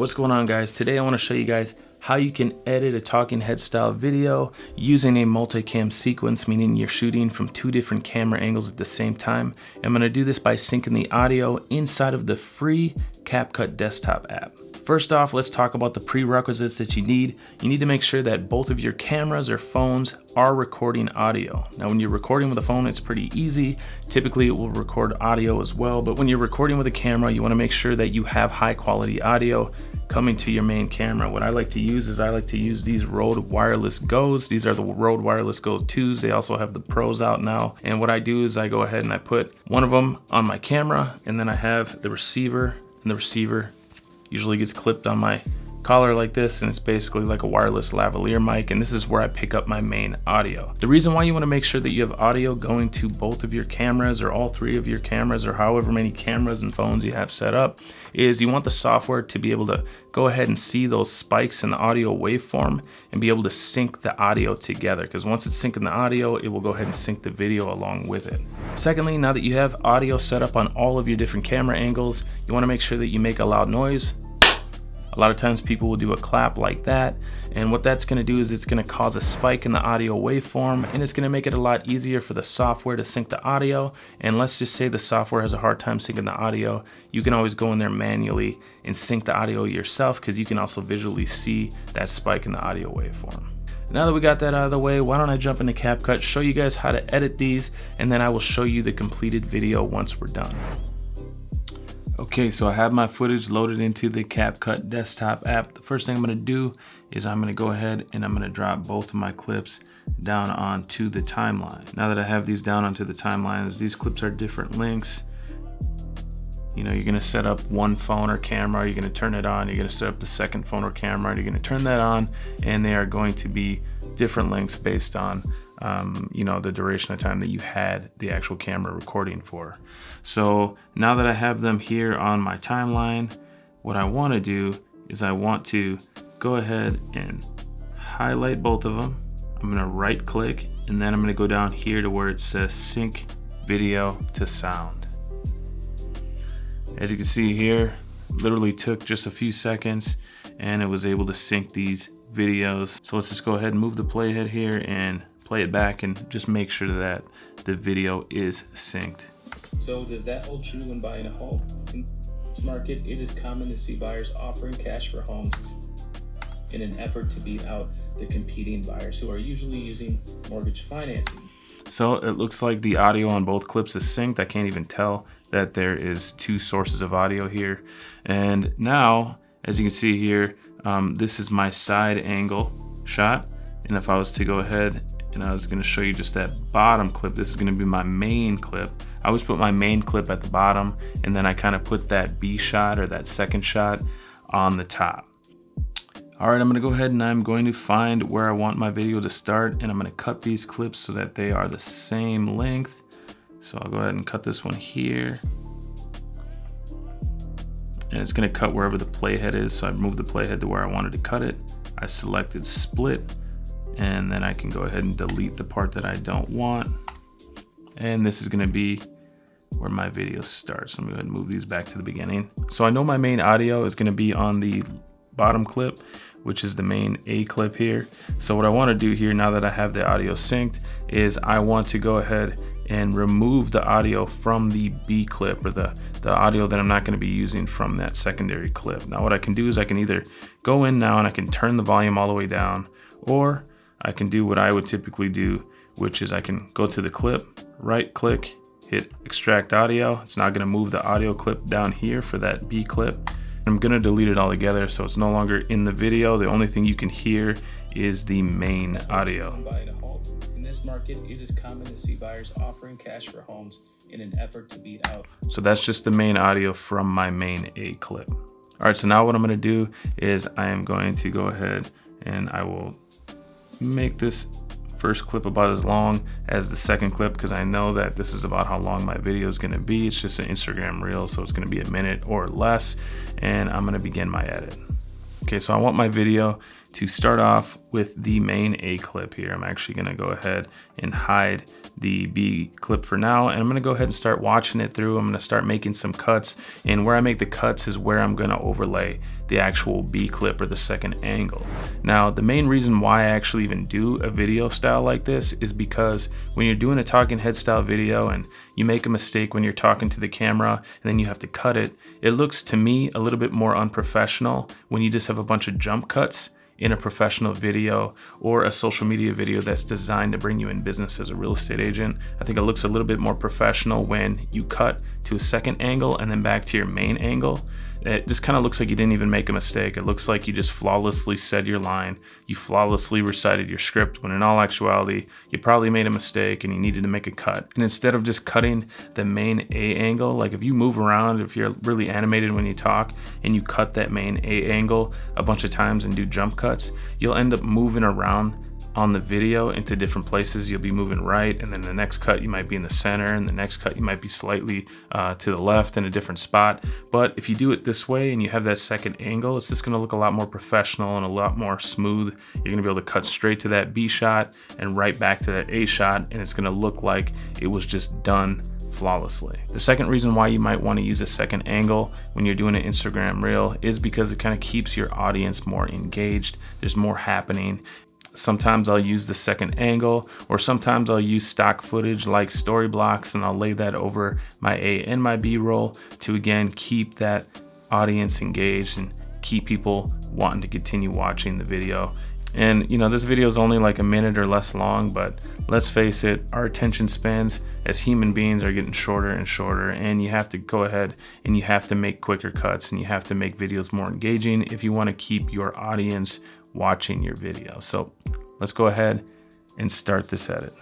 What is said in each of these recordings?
What's going on guys? Today I want to show you guys how you can edit a talking head style video using a multicam sequence, meaning you're shooting from two different camera angles at the same time. I'm going to do this by syncing the audio inside of the free CapCut desktop app. First off, let's talk about the prerequisites that you need. You need to make sure that both of your cameras or phones are recording audio. Now, when you're recording with a phone, it's pretty easy. Typically, it will record audio as well, but when you're recording with a camera, you wanna make sure that you have high quality audio coming to your main camera. What I like to use is I like to use these Rode Wireless Go's. These are the Rode Wireless Go 2s. They also have the Pros out now. And what I do is I go ahead and I put one of them on my camera and then I have the receiver and the receiver usually gets clipped on my collar like this and it's basically like a wireless lavalier mic and this is where I pick up my main audio. The reason why you want to make sure that you have audio going to both of your cameras or all three of your cameras or however many cameras and phones you have set up is you want the software to be able to go ahead and see those spikes in the audio waveform and be able to sync the audio together because once it's syncing the audio it will go ahead and sync the video along with it. Secondly, now that you have audio set up on all of your different camera angles, you want to make sure that you make a loud noise a lot of times people will do a clap like that. And what that's gonna do is it's gonna cause a spike in the audio waveform and it's gonna make it a lot easier for the software to sync the audio. And let's just say the software has a hard time syncing the audio. You can always go in there manually and sync the audio yourself because you can also visually see that spike in the audio waveform. Now that we got that out of the way, why don't I jump into CapCut, show you guys how to edit these, and then I will show you the completed video once we're done. Okay, so I have my footage loaded into the CapCut desktop app. The first thing I'm gonna do is I'm gonna go ahead and I'm gonna drop both of my clips down onto the timeline. Now that I have these down onto the timelines, these clips are different lengths. You know, you're gonna set up one phone or camera, you're gonna turn it on, you're gonna set up the second phone or camera, you're gonna turn that on, and they are going to be different lengths based on um, you know, the duration of time that you had the actual camera recording for. So now that I have them here on my timeline, what I want to do is I want to go ahead and highlight both of them. I'm to right click and then I'm going to go down here to where it says sync video to sound. As you can see here, literally took just a few seconds and it was able to sync these videos. So let's just go ahead and move the playhead here and play it back and just make sure that the video is synced. So does that hold true when buying a home? In this market, it is common to see buyers offering cash for homes in an effort to beat out the competing buyers who are usually using mortgage financing. So it looks like the audio on both clips is synced. I can't even tell that there is two sources of audio here. And now, as you can see here, um, this is my side angle shot. And if I was to go ahead and I was gonna show you just that bottom clip. This is gonna be my main clip. I always put my main clip at the bottom and then I kind of put that B shot or that second shot on the top. All right, I'm gonna go ahead and I'm going to find where I want my video to start and I'm gonna cut these clips so that they are the same length. So I'll go ahead and cut this one here. And it's gonna cut wherever the playhead is. So I moved the playhead to where I wanted to cut it. I selected split and then I can go ahead and delete the part that I don't want. And this is gonna be where my video starts. I'm gonna move these back to the beginning. So I know my main audio is gonna be on the bottom clip, which is the main A clip here. So what I wanna do here now that I have the audio synced is I want to go ahead and remove the audio from the B clip or the, the audio that I'm not gonna be using from that secondary clip. Now what I can do is I can either go in now and I can turn the volume all the way down or I can do what I would typically do, which is I can go to the clip, right click, hit extract audio. It's not gonna move the audio clip down here for that B clip. I'm gonna delete it all together so it's no longer in the video. The only thing you can hear is the main audio. In this market, it is common to see buyers offering cash for homes in an effort to beat out. So that's just the main audio from my main A clip. All right, so now what I'm gonna do is I am going to go ahead and I will make this first clip about as long as the second clip because I know that this is about how long my video is going to be. It's just an Instagram reel, so it's going to be a minute or less, and I'm going to begin my edit. Okay, so I want my video to start off with the main A clip here. I'm actually gonna go ahead and hide the B clip for now. And I'm gonna go ahead and start watching it through. I'm gonna start making some cuts. And where I make the cuts is where I'm gonna overlay the actual B clip or the second angle. Now, the main reason why I actually even do a video style like this is because when you're doing a talking head style video and you make a mistake when you're talking to the camera and then you have to cut it, it looks to me a little bit more unprofessional when you just have a bunch of jump cuts in a professional video or a social media video that's designed to bring you in business as a real estate agent. I think it looks a little bit more professional when you cut to a second angle and then back to your main angle it just kind of looks like you didn't even make a mistake. It looks like you just flawlessly said your line. You flawlessly recited your script when in all actuality, you probably made a mistake and you needed to make a cut. And instead of just cutting the main A angle, like if you move around, if you're really animated when you talk and you cut that main A angle a bunch of times and do jump cuts, you'll end up moving around on the video into different places. You'll be moving right, and then the next cut you might be in the center, and the next cut you might be slightly uh, to the left in a different spot. But if you do it this way and you have that second angle, it's just gonna look a lot more professional and a lot more smooth. You're gonna be able to cut straight to that B shot and right back to that A shot, and it's gonna look like it was just done flawlessly. The second reason why you might want to use a second angle when you're doing an Instagram reel is because it kind of keeps your audience more engaged. There's more happening Sometimes I'll use the second angle or sometimes I'll use stock footage like Storyblocks and I'll lay that over my A and my B roll to again keep that audience engaged and keep people wanting to continue watching the video. And you know, this video is only like a minute or less long, but let's face it, our attention spans as human beings are getting shorter and shorter and you have to go ahead and you have to make quicker cuts and you have to make videos more engaging if you want to keep your audience watching your video. So let's go ahead and start this edit.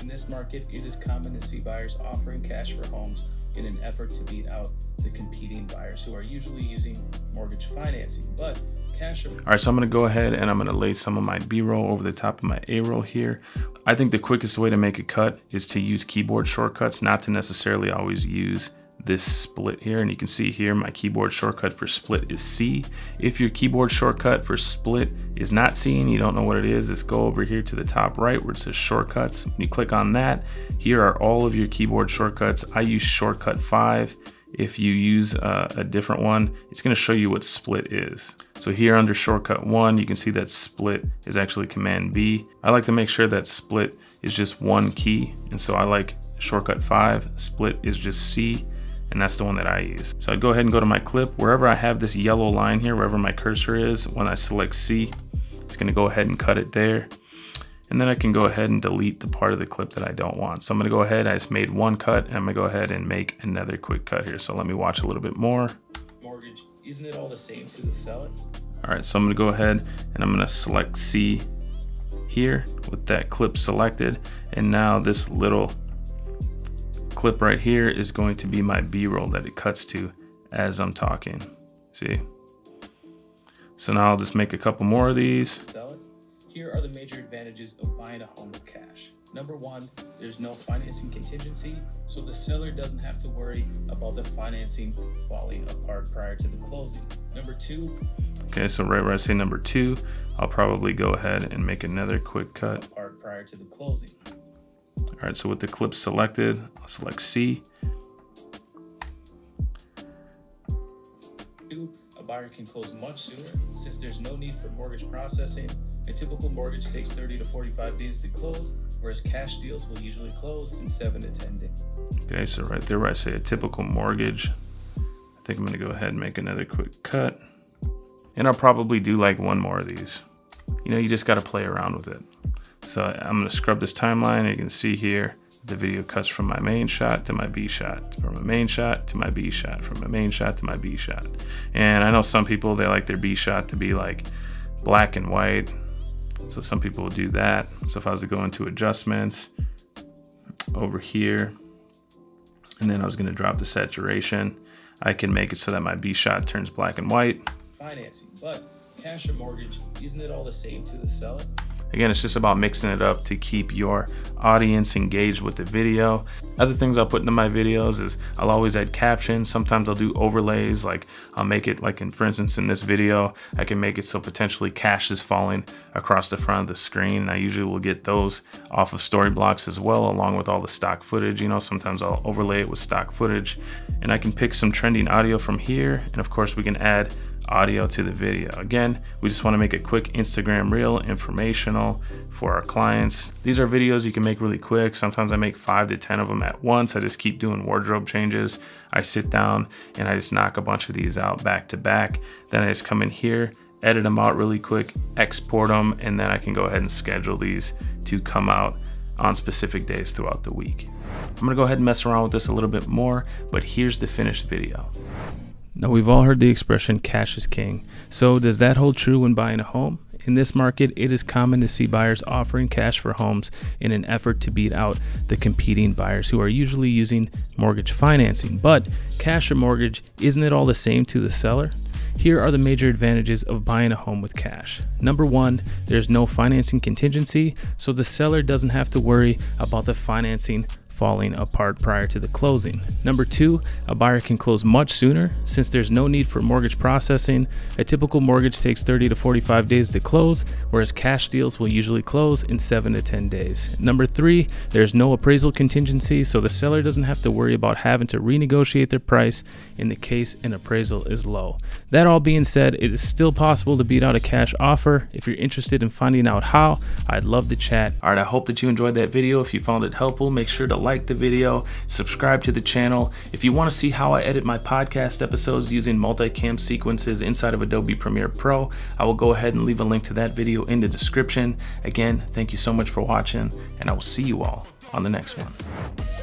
In this market, it is common to see buyers offering cash for homes in an effort to beat out the competing buyers who are usually using mortgage financing. But cash. All right, so I'm gonna go ahead and I'm gonna lay some of my B-roll over the top of my A-roll here. I think the quickest way to make a cut is to use keyboard shortcuts, not to necessarily always use this split here and you can see here my keyboard shortcut for split is C. If your keyboard shortcut for split is not C and you don't know what it is, just go over here to the top right where it says shortcuts. When you click on that, here are all of your keyboard shortcuts. I use shortcut 5. If you use uh, a different one, it's going to show you what split is. So here under shortcut 1, you can see that split is actually command B. I like to make sure that split is just one key and so I like shortcut 5, split is just C and that's the one that I use. So I'd go ahead and go to my clip. Wherever I have this yellow line here, wherever my cursor is, when I select C, it's gonna go ahead and cut it there. And then I can go ahead and delete the part of the clip that I don't want. So I'm gonna go ahead, I just made one cut, and I'm gonna go ahead and make another quick cut here. So let me watch a little bit more. Mortgage, isn't it all the same to the seller? All right, so I'm gonna go ahead and I'm gonna select C here with that clip selected. And now this little clip right here is going to be my B-roll that it cuts to as I'm talking. See? So now I'll just make a couple more of these. Here are the major advantages of buying a home with cash. Number one, there's no financing contingency, so the seller doesn't have to worry about the financing falling apart prior to the closing. Number two, okay, so right where I say number two, I'll probably go ahead and make another quick cut. Prior to the closing. All right, so with the clip selected, I'll select C. A buyer can close much sooner since there's no need for mortgage processing. A typical mortgage takes 30 to 45 days to close, whereas cash deals will usually close in 7 to 10 days. Okay, so right there where I say a typical mortgage, I think I'm gonna go ahead and make another quick cut. And I'll probably do like one more of these. You know, you just gotta play around with it. So I'm gonna scrub this timeline. You can see here, the video cuts from my main shot to my B shot, from my main shot to my B shot, from my main shot to my B shot. And I know some people, they like their B shot to be like black and white. So some people will do that. So if I was to go into adjustments over here, and then I was gonna drop the saturation, I can make it so that my B shot turns black and white. Financing, but cash or mortgage, isn't it all the same to the seller? Again, it's just about mixing it up to keep your audience engaged with the video. Other things I'll put into my videos is I'll always add captions. Sometimes I'll do overlays, like I'll make it like in, for instance, in this video, I can make it so potentially cash is falling across the front of the screen. And I usually will get those off of Storyblocks as well, along with all the stock footage. You know, sometimes I'll overlay it with stock footage and I can pick some trending audio from here. And of course we can add audio to the video. Again, we just wanna make a quick Instagram reel, informational for our clients. These are videos you can make really quick. Sometimes I make five to 10 of them at once. I just keep doing wardrobe changes. I sit down and I just knock a bunch of these out back to back. Then I just come in here, edit them out really quick, export them, and then I can go ahead and schedule these to come out on specific days throughout the week. I'm gonna go ahead and mess around with this a little bit more, but here's the finished video. Now, we've all heard the expression cash is king. So, does that hold true when buying a home? In this market, it is common to see buyers offering cash for homes in an effort to beat out the competing buyers who are usually using mortgage financing. But cash or mortgage, isn't it all the same to the seller? Here are the major advantages of buying a home with cash. Number one, there's no financing contingency, so the seller doesn't have to worry about the financing falling apart prior to the closing. Number two, a buyer can close much sooner since there's no need for mortgage processing. A typical mortgage takes 30 to 45 days to close, whereas cash deals will usually close in 7 to 10 days. Number three, there's no appraisal contingency, so the seller doesn't have to worry about having to renegotiate their price in the case an appraisal is low. That all being said, it is still possible to beat out a cash offer. If you're interested in finding out how, I'd love to chat. All right, I hope that you enjoyed that video. If you found it helpful, make sure to like the video, subscribe to the channel. If you want to see how I edit my podcast episodes using multicam sequences inside of Adobe Premiere Pro, I will go ahead and leave a link to that video in the description. Again, thank you so much for watching, and I will see you all on the next one.